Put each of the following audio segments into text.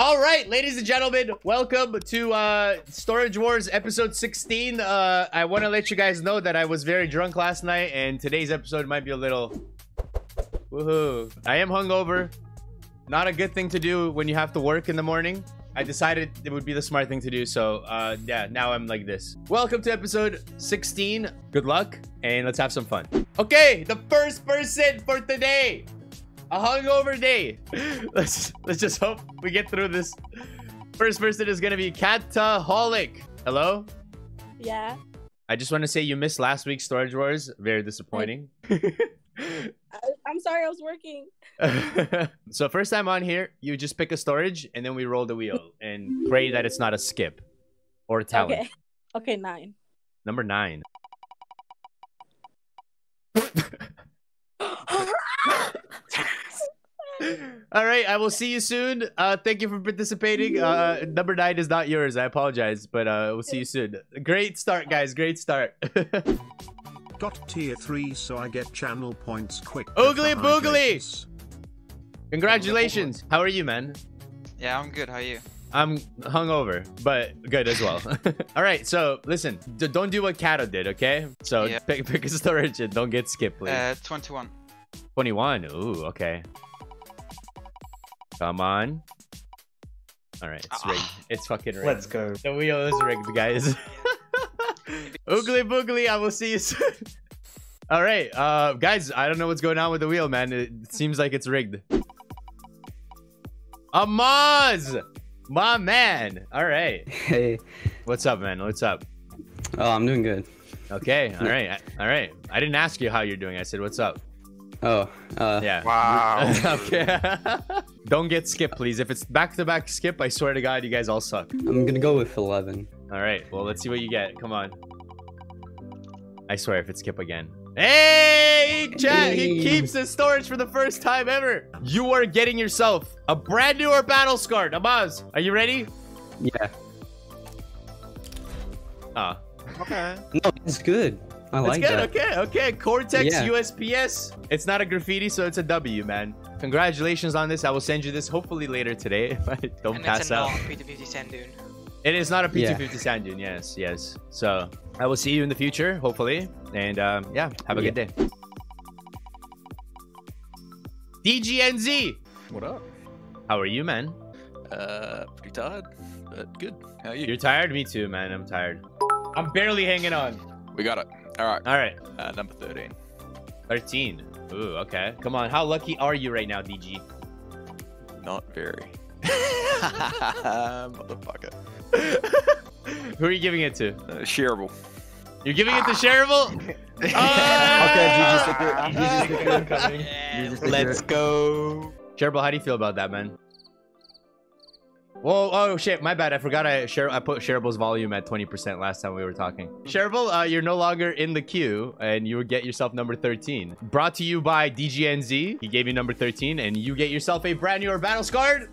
All right, ladies and gentlemen, welcome to uh, Storage Wars episode 16. Uh, I want to let you guys know that I was very drunk last night, and today's episode might be a little. Woohoo! I am hungover. Not a good thing to do when you have to work in the morning. I decided it would be the smart thing to do, so uh, yeah, now I'm like this. Welcome to episode 16. Good luck, and let's have some fun. Okay, the first person for today a hungover day. let's let's just hope we get through this. First person is gonna be Cataholic. Hello. Yeah. I just want to say you missed last week's Storage Wars. Very disappointing. I'm sorry, I was working. so first time on here, you just pick a storage and then we roll the wheel and pray that it's not a skip or a talent. Okay. Okay, nine. Number nine. All right, I will see you soon. Uh, thank you for participating. Uh, number nine is not yours. I apologize, but uh, we'll see you soon. Great start, guys. Great start. Got tier 3 so I get channel points quick. Oogly boogly! Congratulations. How are you, man? Yeah, I'm good. How are you? I'm hungover, but good as well. All right, so listen, d- don't do what Kato did, okay? So Yeah. pick, pick a storage and don't get skipped, please. Uh, 21. 21. Ooh, okay. Come on. All right, it's rigged. It's fucking rigged. Let's go. The wheel is rigged, guys. Oogly boogly, I will see you soon. All right, uh, guys, I don't know what's going on with the wheel, man. It seems like it's rigged. Amaz! My man! All right. Hey. What's up, man? What's up? Oh, I'm doing good. Okay, all right, all right. I didn't ask you how you're doing. I said, what's up? Oh, uh, Yeah. Wow. okay. Don't get skipped, please. If it's back-to-back skip, I swear to God, you guys all suck. I'm gonna go with 11. All right. Well, let's see what you get. Come on. I swear, if it's skip again. Hey, chat! He keeps his storage for the first time ever. You are getting yourself a brand new or battle scarred. Amaz, are you ready? Yeah. Ah, okay. No, it's good. I That's like good. that. Okay, okay. Cortex Yeah. USPS. It's not a graffiti, so it's a W, man. Congratulations on this. I will send you this hopefully later today if I don't and pass it's a out. non-P250 sand dune. It is not a Yeah. Sand dune. Yes, yes. So I will see you in the future, hopefully. And um, yeah, have a good day. DGNZ. What up? How are you, man? Uh, pretty tired, but good. How are you? You're tired? Me too, man. I'm tired. I'm barely hanging on. we got it. All right. All right. Uh, number 13. 13. Ooh, okay. Come on. How lucky are you right now, DG? Not very. Motherfucker. Who are you giving it to? Uh, shareable. You're giving it to Shareable? Okay! GG sticker. GG sticker incoming. Yeah, GG sticker. Let's go. Shareable, how do you feel about that, man? Whoa, oh shit, my bad. I forgot I share I put Shareable's volume at 20% last time we were talking. Hmm. Shareable, uh, you're no longer in the queue and you get yourself number 13. Brought to you by DGNZ. He gave you number 13 and you get yourself a brand new battle scarred.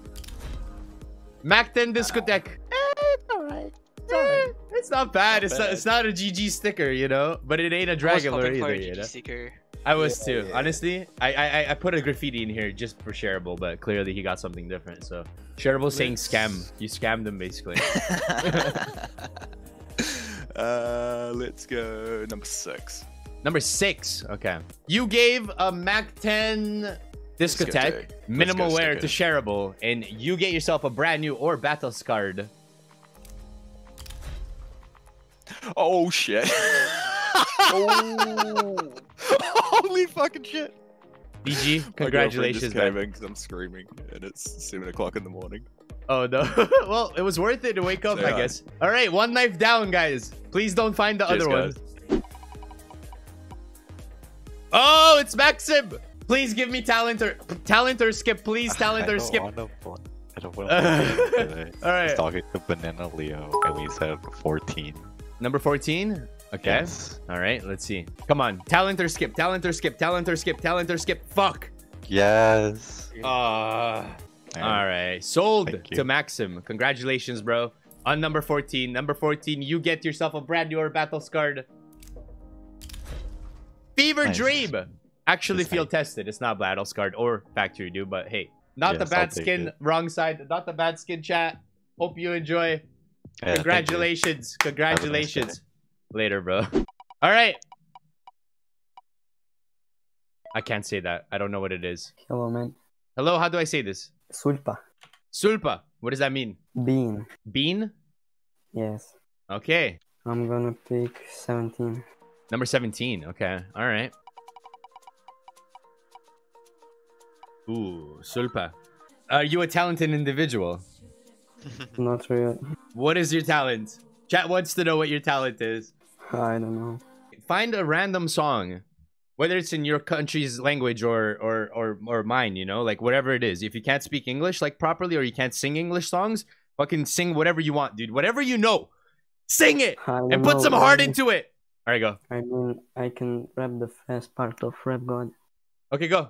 Mac 10 Disco Tech. Eh, it's alright. It's alright. Eh, it's not bad. It's not, it's not a GG sticker, you know, but it ain't a Dragon Lore either, a you know. sticker. I was too. Honestly, I, I I put a graffiti in here just for shareable, but clearly he got something different. So shareable saying scam. You scammed him basically. uh, let's go. Number six. Number six. Okay. You gave a Mac 10 disco tech Discotheque. minimal wear to shareable, and you get yourself a brand new or battle scarred. Oh, shit. oh. Holy fucking shit. DG, My congratulations, just came man. because I'm screaming, and it's 7 o'clock in the morning. Oh no. well, it was worth it to wake up, So, I yeah. guess. All right, one knife down, guys. Please don't find the Cheers, other one. guys. Oh, it's Maxim. Please give me talent or talent or skip, please. Talent or skip. I don't want I don't want to today. all I was right. talking to Banana Leo and we said 14. Number 14. Okay. Yes. All right, let's see. Come on. Talent or skip. Talent or skip. Talent or skip. Talent or skip. Fuck. Yes. Uh, Man. all right. Sold to Maxim. Congratulations, bro. On number 14. Number 14, you get yourself a brand new battle scarred. Fever Nice. Dream. Actually That's field nice. tested. It's not battle scarred or factory do, but hey, Not the Yes, I'll bad skin, it. wrong side. Not the bad skin chat. Hope you enjoy. Yeah, thank you. Congratulations. Have a nice Congratulations. Later, bro. All right. I can't say that. I don't know what it is. Hello, man. Hello, how do I say this? Sulpa. Sulpa. What does that mean? Bean. Bean? Yes. Okay. I'm gonna pick 17. Number 17. Okay. All right. Ooh, Sulpa. Are you a talented individual? Not real. What is your talent? Chat wants to know what your talent is. I don't know. Find a random song, whether it's in your country's language or or or or mine. You know, like whatever it is. If you can't speak English like properly or you can't sing English songs, fucking sing whatever you want, dude. Whatever you know, sing it and put know. some heart into it. All right, go. I mean, I can rap the first part of Rap God. Okay, go.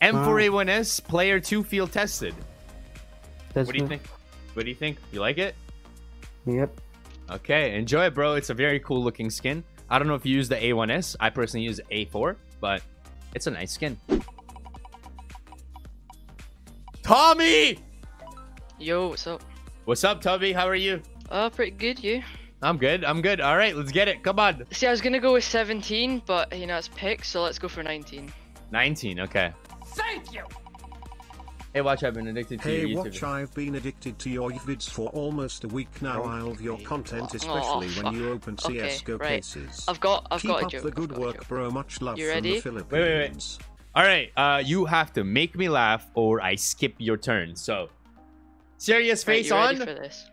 M4A1S player two field tested. That's What do you me. think? What do you think? You like it? Yep. Okay, enjoy it, bro. It's a very cool looking skin. I don't know if you use the A1S. I personally use A4, but it's a nice skin. Tommy! Yo, what's up? What's up, Toby? How are you? Uh, pretty good, you? I'm good. I'm good. All right, let's get it. Come on. See, I was gonna go with 17, but you know, it's picked, so let's go for 19. 19. Okay. Thank you! Hey, watch. I've been addicted to Hey your watch I've been addicted to your vids for almost a week now I love your content Oh, especially when you open Okay, CSGO right. cases. I've got, I've Keep got a joke. the I've good work bro much love You from ready? the Philippines. Wait, wait, wait. All right. Uh, you have to make me laugh, or I skip your turn. So, serious Right, face you ready on. for this?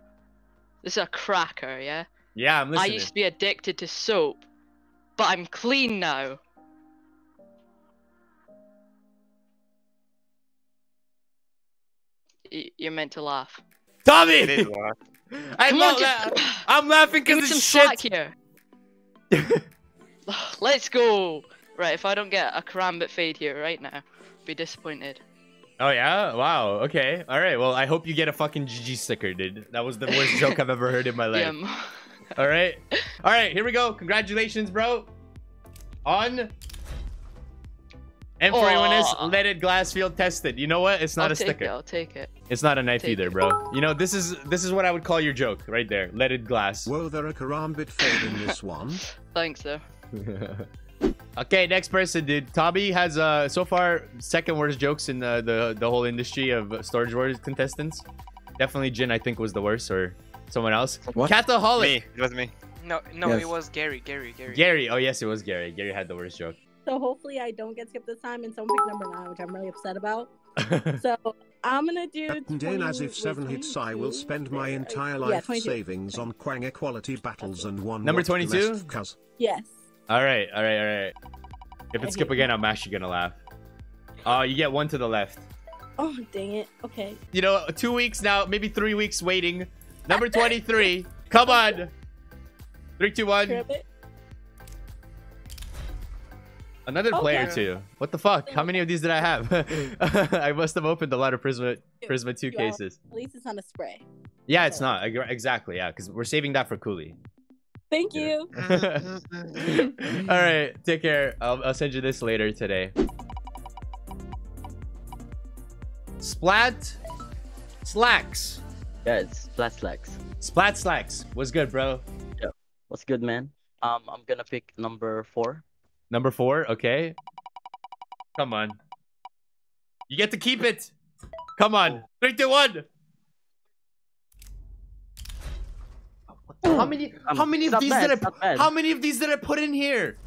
This is a cracker, yeah? Yeah, I'm listening. I used to be addicted to soap, but I'm clean now. You're meant to laugh. Tommy. It is laugh. I'm Come not on, la- I'm laughing give me because some it's slack shit. here. Let's go. Right, if I don't get a karambit fade here right now, I'll be disappointed. Oh yeah. Wow. Okay. All right. Well, I hope you get a fucking GG sticker, dude. That was the worst joke I've ever heard in my life. Yeah, All right. All right. Here we go. Congratulations, bro. On. M41S Aw. leaded glass field tested. You know what? It's not I'll a take sticker. it. I'll take it. It's not a knife Take either, it. bro. You know, this is this is what I would call your joke right there. Leaded glass. Whoa there a karambit fade in this one. Thanks, though. okay, next person, dude. Tommy has uh so far second worst jokes in the the, the whole industry of Storage Wars contestants. Definitely Jin, I think, was the worst, or someone else. What? Cataholic. Me. It was me. No, no, Yes. it was Gary, Gary, Gary. Gary. Oh yes, it was Gary. Gary had the worst joke. So hopefully I don't get skipped this time and someone picked number nine, which I'm really upset about. So I'm gonna do. And in as if 7 hits I will spend my entire life 22. savings on Quang equality battles and one Number watch 22? cuz. Yes. all right, all right, all right. If I it's skip hate again, I'm actually gonna laugh. Oh, you get one to the left. Oh dang it. Okay. You know, two weeks now, maybe three weeks waiting. Number 23. Come on. Three, two, one. Cribbit. Another player too. What the fuck? How many of these did I have? I must have opened a lot of Prisma Prisma 2 Two. cases. At least it's not a spray. Yeah, it's not. Exactly, yeah, because we're saving that for Cooley. Thank Yeah. you. All right, take care. I'll, I'll send you this later today. Splat Slacks. Yeah, it's Flat Slacks. Splat Slacks. What's good, bro? What's good, man? Um, I'm gonna pick number four. Number four, okay. Come on. You get to keep it. Come on. Three, two, one. How many Um, how many of these bad, did I bad. how many of these did I put in here?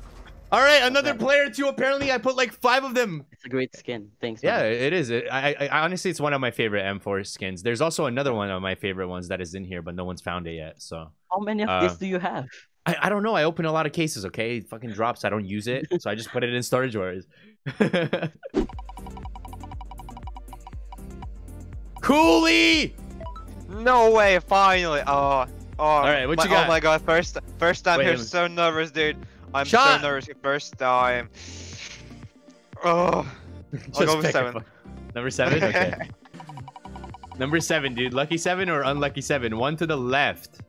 All right, another player too. Apparently, I put like five of them. It's a great skin. Thanks. Yeah, man. it is. It, I, I I- honestly, it's one of my favorite M4 skins. There's also another one of my favorite ones that is in here, but no one's found it yet. So How many of Uh, these do you have? I, I don't know. I open a lot of cases. Okay, it fucking drops. I don't use it, so I just put it in storage drawers. Cooley! No way, finally. Oh, oh. All right, what my, you got? Oh my god, first first time Wait here, so nervous, dude. I'm Shot. so nervous first time. Oh, I'll go with seven. Number seven? Okay. Number seven, dude. Lucky seven or unlucky seven? One to the left.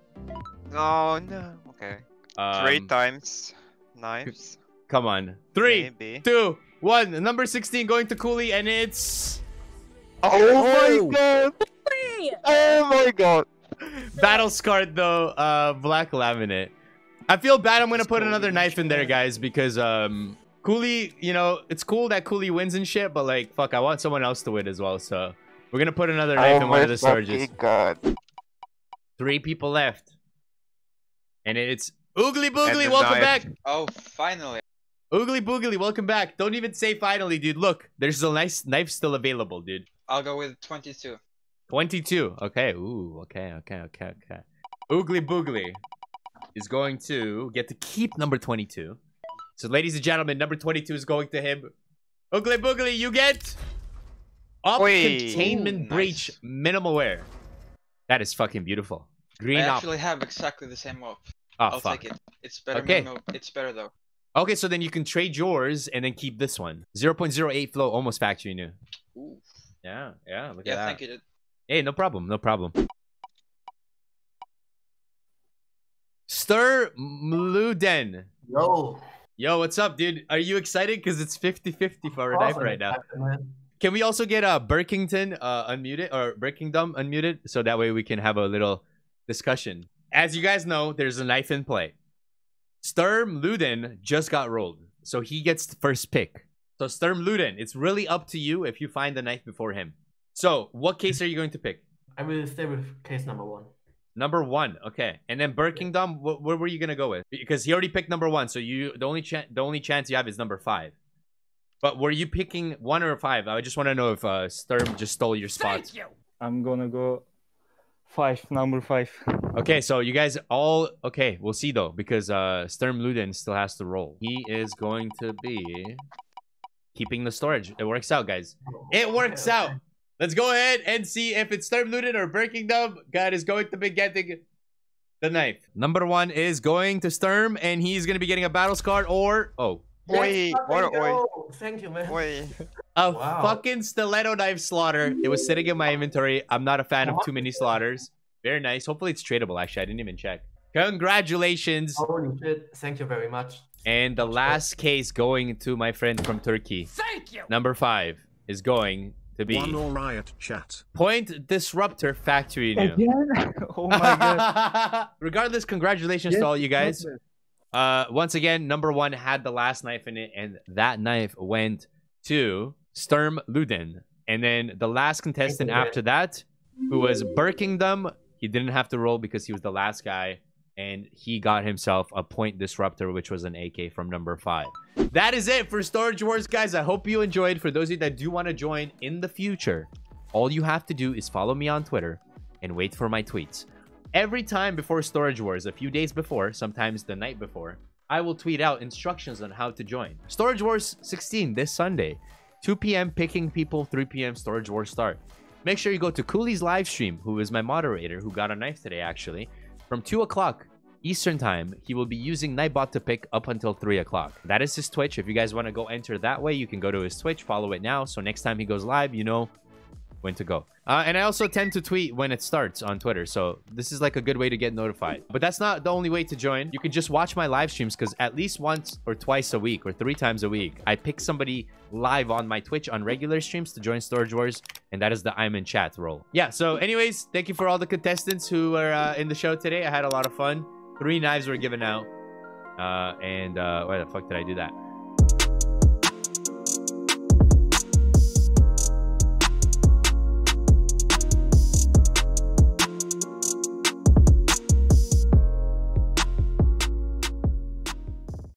oh no. Okay. Um, Three times. Knives. Come on. Three, Maybe. two, one. Number 16 going to Cooley, and it's Oh, my god. Oh my god. battle scarred though. Uh, black laminate. I feel bad. I'm gonna put another knife in there, guys, because um, Cooley. You know, it's cool that Cooley wins and shit, but like, fuck, I want someone else to win as well. So we're gonna put another knife oh in one of the fucking storages. god. Three people left, and it's Oogly Boogly. Welcome knife. back. Oh, finally. Oogly Boogly, welcome back. Don't even say finally, dude. Look, there's a nice knife still available, dude. I'll go with 22. 22. Okay. Ooh. Okay. Okay. Okay. Okay. Oogly Boogly is going to get to keep number 22. So, ladies and gentlemen, number 22 is going to him. Oogly Boogly, you get up Oi. containment Ooh, breach nice. minimal wear. That is fucking beautiful. Green I up. actually have exactly the same op. Oh I'll fuck. take it. It's better. Okay. No, it's better though. Okay, so then you can trade yours and then keep this one. 0.08 flow, almost factory new. Ooh. Yeah, yeah. Look Yeah, at that. thank you. dude. Hey, no problem, no problem. Sturm Luden. Yo. Yo, what's up, dude? Are you excited? Because it's 50-50 for our knife right now. man. Can we also get uh, Burkington uh, unmuted or Burkingdom unmuted so that way we can have a little discussion? As you guys know, there's a knife in play. Sturm Luden just got rolled, so he gets the first pick. So Sturm Luden, it's really up to you if you find the knife before him. So, what case are you going to pick? I will stay with case number one. Number one, okay. And then Burkingdom, wh- where were you gonna go with? Because he already picked number one, so you the only chance the only chance you have is number five. But were you picking one or five? I just want to know if uh, Sturm just stole your spot. Thank you. I'm gonna go five, number five. Okay, so you guys all okay. We'll see though, because uh, Sturm Luden still has to roll. He is going to be keeping the storage. It works out, guys. It works out. Let's go ahead and see if it's Sturm Luden or Birkingdom. God is going to be getting the knife. Number one is going to Sturm, and he's going to be getting a battle scar or oh, Oi, what, fucking oi. Thank you, man. oi. a Wow. fucking stiletto knife slaughter. It was sitting in my inventory. I'm not a fan of too many slaughters. Very nice. Hopefully it's tradable. Actually, I didn't even check. Congratulations. Holy shit. Thank you very much. And the last case going to my friend from Turkey. Thank you. Number five is going to be One all riot chat. Point Disruptor Factory New. Again? oh my god. Regardless, congratulations to all you guys. Uh, once again, number one had the last knife in it, and that knife went to Sturm Luden. And then the last contestant Thank you, man. after that, who was Birkingdom, he didn't have to roll because he was the last guy, and he got himself a Point Disruptor, which was an AK from number five. That is it for Storage Wars, guys. I hope you enjoyed. For those of you that do want to join in the future, all you have to do is follow me on Twitter and wait for my tweets. Every time before Storage Wars, a few days before, sometimes the night before, I will tweet out instructions on how to join. Storage Wars 16 this Sunday, 2 p.m. picking people, 3 p.m. Storage Wars start. Make sure you go to Cooley's live stream, who is my moderator, who got a knife today actually. From 2 o'clock Eastern time, he will be using Nightbot to pick up until 3 o'clock. That is his Twitch. If you guys want to go enter that way, you can go to his Twitch, follow it now. So next time he goes live, you know when to go. Uh, and I also tend to tweet when it starts on Twitter. So this is like a good way to get notified. But that's not the only way to join. You can just watch my live streams because at least once or twice a week or three times a week, I pick somebody live on my Twitch on regular streams to join Storage Wars. And that is the I'm in chat role. Yeah. So anyways, thank you for all the contestants who were uh, in the show today. I had a lot of fun. Three knives were given out. Uh, and uh, why the fuck did I do that?